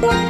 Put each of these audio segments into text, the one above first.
What?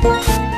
嗯。